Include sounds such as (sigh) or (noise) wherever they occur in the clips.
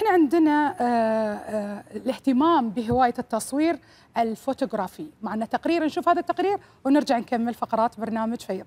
إحنا عندنا آه، آه، الاهتمام بهواية التصوير الفوتوغرافي. معنا تقرير نشوف هذا التقرير ونرجع نكمل فقرات برنامج في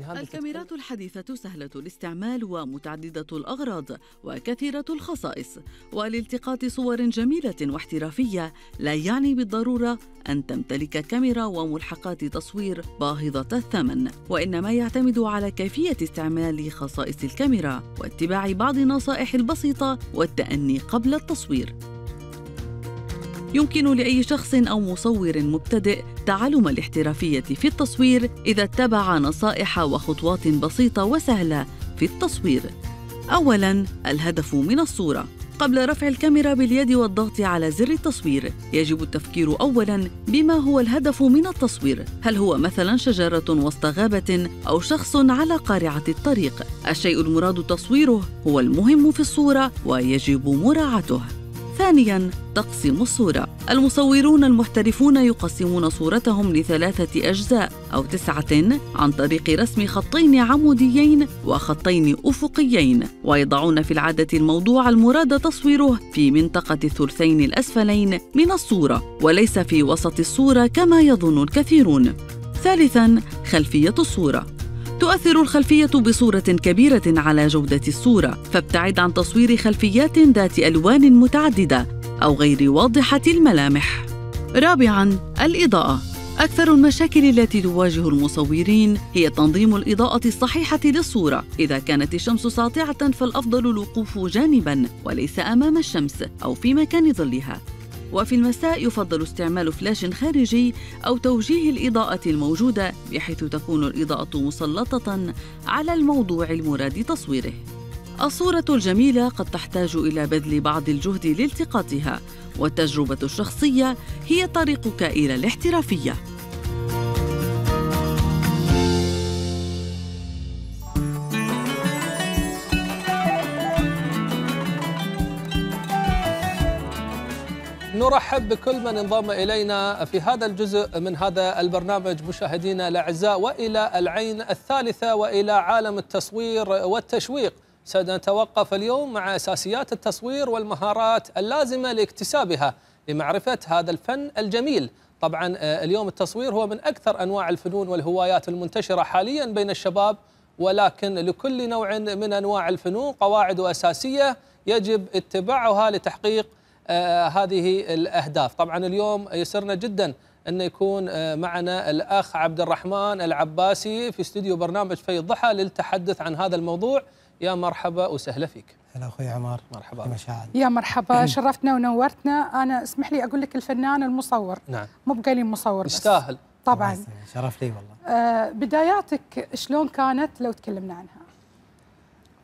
يعني هذا الكاميرات الحديثة سهلة الاستعمال ومتعددة الأغراض وكثيرة الخصائص والالتقاط صور جميلة واحترافية لا يعني بالضرورة أن تمتلك كاميرا وملحقات تصوير باهظة الثمن وإنما يعتمد على كيفية استعمال خصائص الكاميرا واتباع بعض النصائح البسيطة والتأني قبل التصوير. يمكن لأي شخص أو مصور مبتدئ تعلم الاحترافية في التصوير إذا اتبع نصائح وخطوات بسيطة وسهلة في التصوير. اولا الهدف من الصورة. قبل رفع الكاميرا باليد والضغط على زر التصوير يجب التفكير اولا بما هو الهدف من التصوير. هل هو مثلا شجرة وسط غابة أو شخص على قارعة الطريق؟ الشيء المراد تصويره هو المهم في الصورة ويجب مراعاته. ثانياً تقسيم الصورة. المصورون المحترفون يقسمون صورتهم لثلاثة أجزاء أو تسعة عن طريق رسم خطين عموديين وخطين أفقيين ويضعون في العادة الموضوع المراد تصويره في منطقة الثلثين الأسفلين من الصورة وليس في وسط الصورة كما يظن الكثيرون. ثالثاً خلفية الصورة. تؤثر الخلفية بصورة كبيرة على جودة الصورة، فابتعد عن تصوير خلفيات ذات ألوان متعددة أو غير واضحة الملامح. رابعاً، الإضاءة. أكثر المشاكل التي تواجه المصورين هي تنظيم الإضاءة الصحيحة للصورة، إذا كانت الشمس ساطعة فالأفضل الوقوف جانباً وليس أمام الشمس أو في مكان ظلها، وفي المساء يفضل استعمال فلاش خارجي أو توجيه الإضاءة الموجودة بحيث تكون الإضاءة مسلطة على الموضوع المراد تصويره. الصورة الجميلة قد تحتاج إلى بذل بعض الجهد لالتقاطها، والتجربة الشخصية هي طريقك إلى الاحترافية. نرحب بكل من انضم إلينا في هذا الجزء من هذا البرنامج مشاهدينا الأعزاء وإلى العين الثالثة وإلى عالم التصوير والتشويق. سنتوقف اليوم مع أساسيات التصوير والمهارات اللازمة لاكتسابها لمعرفة هذا الفن الجميل. طبعا اليوم التصوير هو من أكثر أنواع الفنون والهوايات المنتشرة حاليا بين الشباب ولكن لكل نوع من أنواع الفنون قواعد أساسية يجب اتباعها لتحقيق آه هذه الأهداف. طبعا اليوم يسرنا جدا أن يكون آه معنا الأخ عبد الرحمن العباسي في استوديو برنامج في الضحى للتحدث عن هذا الموضوع. يا مرحبا وسهلا فيك. هلا أخوي عمار. مرحبا. مشاعر يا مرحبا. شرفتنا ونورتنا. أنا اسمح لي أقول لك الفنان المصور. نعم. مو بقالين مصور بس. يستاهل. طبعا. شرف لي والله. آه بداياتك شلون كانت لو تكلمنا عنها؟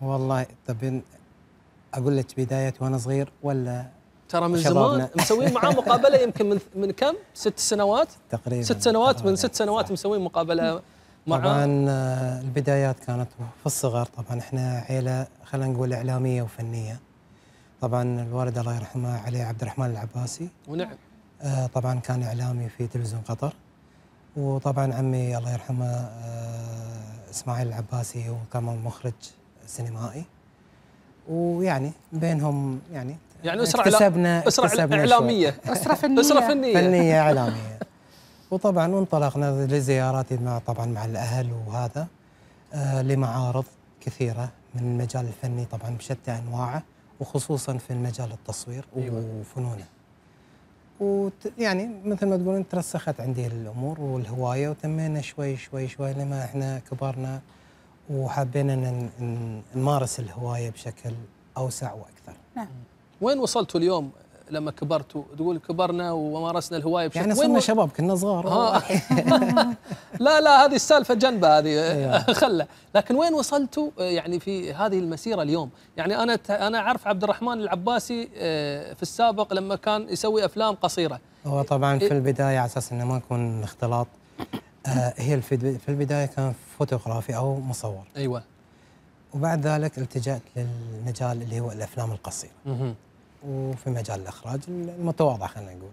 والله طب أقول لك بدايتي وأنا صغير ولا ترى من. زمان مسوين معاه مقابلة يمكن من من كم؟ ست سنوات؟ تقريبا ست سنوات من. ست سنوات. مسوين مقابلة معاه طبعا آه، البدايات كانت في الصغر طبعا إحنا عيلة خلينا نقول إعلامية وفنية طبعا الوالد الله يرحمه علي عبد الرحمن العباسي ونعم آه، طبعا كان إعلامي في تلفزيون قطر وطبعا عمي الله يرحمه آه، إسماعيل العباسي هو كمان مخرج سينمائي ويعني بينهم يعني يعني اسره اكتسبنا اسره اكتسبنا إعلامية اسره (laughs) فنية اسره فنية فنية إعلامية وطبعا وانطلقنا لزياراتي مع طبعا مع الأهل وهذا آه لمعارض كثيرة من المجال الفني طبعا بشتى أنواعه وخصوصا في المجال التصوير أيوة. وفنونه. وت يعني مثل ما تقولون ترسخت عندي الأمور والهواية وتمينا شوي شوي شوي لما إحنا كبرنا وحبينا ان نمارس الهواية بشكل أوسع وأكثر. نعم وين وصلتوا اليوم لما كبرتوا؟ تقول كبرنا ومارسنا الهواية بشكل يعني صرنا و- شباب كنا صغار. ها. (laughs) لا لا هذه السالفة جنبة هذه. (laughs) خلة. لكن وين وصلتوا؟ آه، يعني في هذه المسيرة اليوم. يعني أنا ت- أنا أعرف عبد الرحمن العباسي آه، في السابق لما كان يسوي أفلام قصيرة. هو طبعا إيه. في البداية على أساس إنه ما يكون اختلاط آه هي في البداية كان فوتوغرافي أو مصور. أيوه. وبعد ذلك التجأت للمجال اللي هو الأفلام القصيرة. وفي مجال الإخراج المتواضع خلينا نقول.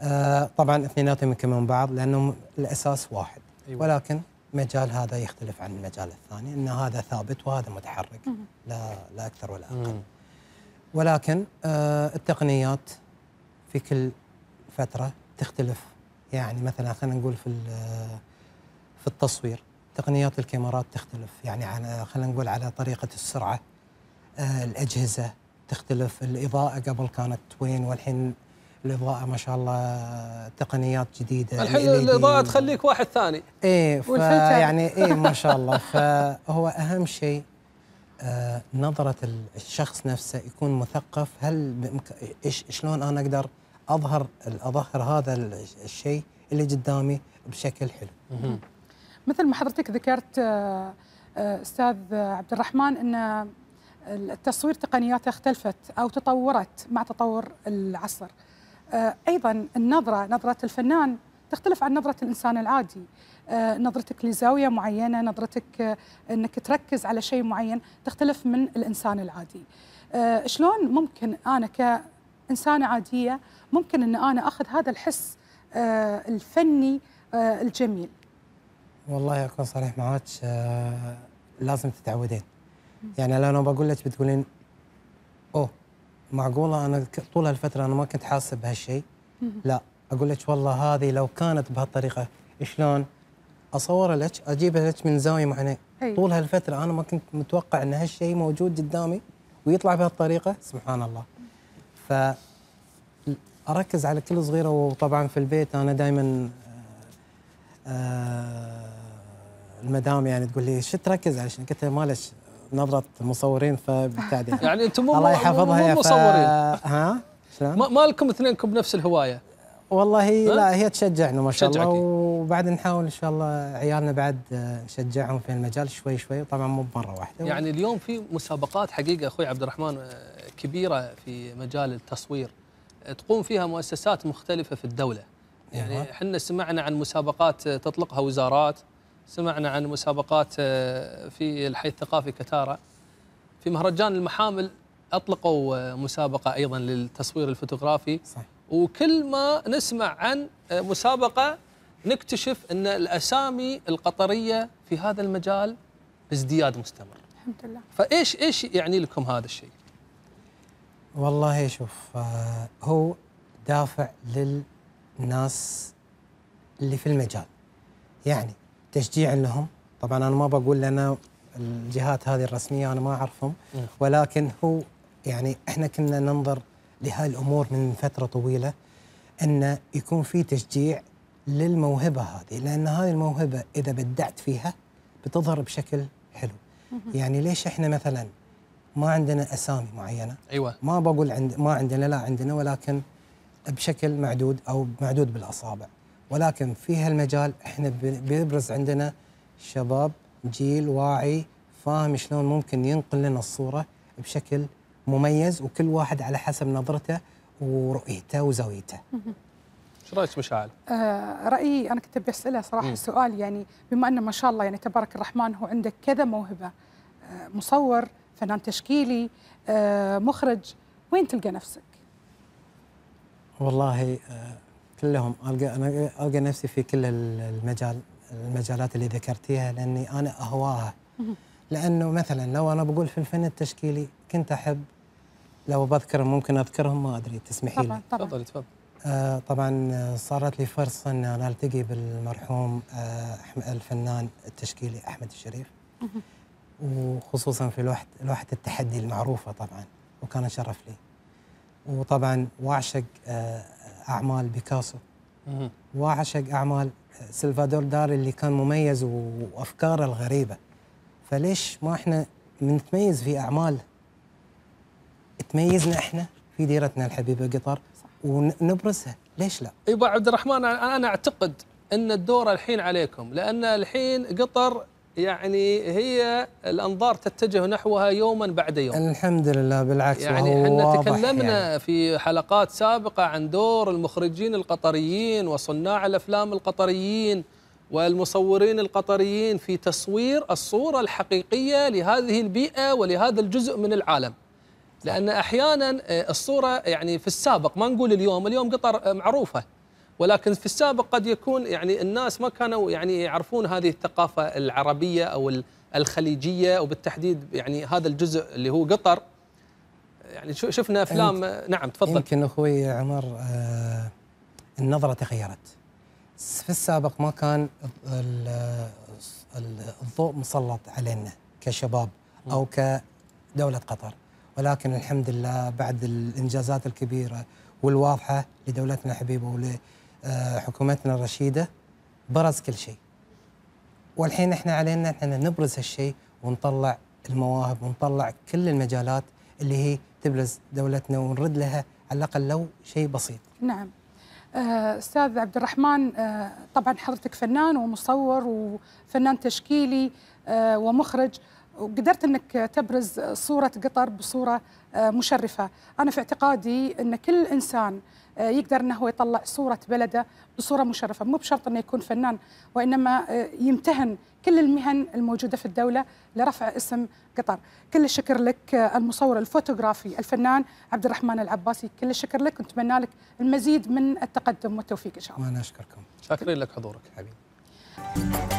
آه طبعا اثنيناتهم يكملون بعض لأنهم الأساس واحد أيوة. ولكن المجال هذا يختلف عن المجال الثاني إن هذا ثابت وهذا متحرك لا لا أكثر ولا أقل. ولكن آه، التقنيات في كل فترة تختلف يعني مثلا خلينا نقول في ال- في التصوير تقنيات الكاميرات تختلف يعني على خلينا نقول على طريقة السرعة آه، الأجهزة تختلف الإضاءة قبل كانت وين والحين الإضاءة ما شاء الله تقنيات جديدة الحين LED الإضاءة تخليك واحد ثاني. إيه والفلتر. فيعني إيه ما (laughs) شاء الله. فهو أهم شيء آه نظرة ال- الشخص نفسه يكون مثقف. هل بإمك... إيش شلون أنا أقدر أظهر أظهر هذا ال- الشيء اللي قدامي بشكل حلو. مثل ما حضرتك ذكرت آه، آه، أستاذ عبد الرحمن إن التصوير تقنياته اختلفت أو تطورت مع تطور العصر. آه، أيضا النظرة نظرة الفنان تختلف عن نظرة الإنسان العادي. آه، نظرتك لزاوية معينة، نظرتك آه، إنك تركز على شيء معين تختلف من الإنسان العادي. شلون ممكن أنا كإنسانة عادية ممكن إن أنا أخذ هذا الحس الفني الجميل؟ والله أكون صريح معاك آه لازم تتعودين يعني لو أنا بقول لك بتقولين أوه معقولة أنا طول هالفترة أنا ما كنت حاسه بهالشيء لا أقول لك والله هذه لو كانت بهالطريقة شلون؟ اصورها لك اجيبها لك من زاوية معينة. أي. طول هالفترة أنا ما كنت متوقع إن هالشيء موجود قدامي ويطلع بهالطريقة سبحان الله. ف أركز على كل صغيرة وطبعا في البيت أنا دائما المدام يعني تقول لي شو تركز على شنو؟ قلت لها معلش نظره المصورين فبالتعديل. (laughs) يعني أنتم مو الله يحفظها مو يا ف... مصورين ها؟ ما, ما لكم اثنينكم بنفس الهواية. والله؟ لا هي تشجعنا ما شاء الله. وبعد نحاول إن شاء الله عيالنا بعد نشجعهم في المجال شوي شوي. طبعا مو بمرة واحدة. يعني اليوم في مسابقات حقيقة أخوي عبد الرحمن آه، كبيرة في مجال التصوير. آه، تقوم فيها مؤسسات مختلفة في الدولة. يعني أيوة. إحنا سمعنا عن مسابقات آه، تطلقها وزارات. سمعنا عن مسابقات آه، في الحي الثقافي كتارا. في مهرجان المحامل أطلقوا آه، مسابقة أيضا للتصوير الفوتوغرافي. صح وكل ما نسمع عن مسابقة نكتشف أن الأسامي القطرية في هذا المجال بازدياد مستمر. الحمد لله. فإيش إيش يعني لكم هذا الشيء؟ والله شوف آه، هو دافع للناس اللي في المجال. يعني تشجيع لهم. طبعا أنا ما بقول لنا الجهات هذه الرسمية أنا ما أعرفهم. ولكن هو يعني إحنا كنا ننظر لهاي الأمور من فترة طويلة أن يكون في تشجيع للموهبة هذه. لأن هذه الموهبة إذا بدعت فيها بتظهر بشكل حلو. يعني ليش إحنا مثلا ما عندنا أسامي معينة؟ أيوة. ما بقول عند ما عندنا لا عندنا ولكن بشكل معدود أو معدود بالأصابع. ولكن في هالمجال إحنا بيبرز عندنا شباب جيل واعي فاهم شلون ممكن ينقل لنا الصورة بشكل مميز وكل واحد على حسب نظرته ورؤيته وزاويته. إيش رأيك مشاعل؟ آه، رأيي أنا كنت بسأله صراحة مم. السؤال يعني بما أنه ما شاء الله يعني تبارك الرحمن هو عندك كذا موهبة آه، مصور فنان تشكيلي آه، مخرج وين تلقى نفسك؟ والله آه، كلهم القى أنا ألقى نفسي في كل ال- المجال المجالات اللي ذكرتيها لأني أنا أهواها. لأنه مثلا لو أنا بقول في الفن التشكيلي كنت أحب لو بذكر ممكن أذكرهم ما أدري تسمحي لي؟ طبعا طبعا. تفضل تفضل آه طبعا آه، صارت لي فرصة إن أنا ألتقي بالمرحوم آه الفنان التشكيلي أحمد الشريف. وخصوصا في لوحه لوحه التحدي المعروفة طبعا وكان شرف لي. وطبعا واعشق آه أعمال بيكاسو. وأعشق أعمال سلفادور داري اللي كان مميز وأفكاره الغريبة. فليش ما إحنا بنتميز في أعمال تميزنا إحنا في ديرتنا الحبيبة قطر ونبرزها ليش لا؟ أيوه عبد الرحمن أنا أنا أعتقد إن الدور الحين عليكم لأن الحين قطر يعني هي الأنظار تتجه نحوها يوما بعد يوم الحمد لله بالعكس يعني إحنا تكلمنا يعني. في حلقات سابقة عن دور المخرجين القطريين وصناع الأفلام القطريين والمصورين القطريين في تصوير الصورة الحقيقية لهذه البيئة ولهذا الجزء من العالم. لأن أحيانا آه، الصورة يعني في السابق ما نقول اليوم، اليوم قطر آه، معروفة ولكن في السابق قد يكون يعني الناس ما كانوا يعني يعرفون هذه الثقافة العربية أو الخليجية وبالتحديد يعني هذا الجزء اللي هو قطر. يعني شفنا أفلام نعم تفضل. يمكن أخوي عمر آه النظرة تغيرت. في السابق ما كان الضوء مسلط علينا كشباب أو كدولة قطر. ولكن الحمد لله بعد الإنجازات الكبيرة والواضحة لدولتنا الحبيبه ولحكومتنا الرشيدة برز كل شيء. والحين إحنا علينا إحنا نبرز هالشيء ونطلع المواهب ونطلع كل المجالات اللي هي تبرز دولتنا ونرد لها على الأقل لو شيء بسيط. نعم. آه، أستاذ عبد الرحمن آه، طبعا حضرتك فنان ومصور وفنان تشكيلي آه، ومخرج وقدرت إنك تبرز صورة قطر بصورة مشرفة، أنا في اعتقادي إن كل إنسان يقدر إنه يطلع صورة بلده بصورة مشرفة، مو بشرط إنه يكون فنان وإنما يمتهن كل المهن الموجودة في الدولة لرفع اسم قطر، كل الشكر لك المصور الفوتوغرافي الفنان عبد الرحمن العباسي، كل الشكر لك ونتمنى لك المزيد من التقدم والتوفيق إن شاء الله. وأنا أشكركم. شاكرين لك حضورك حبيبي.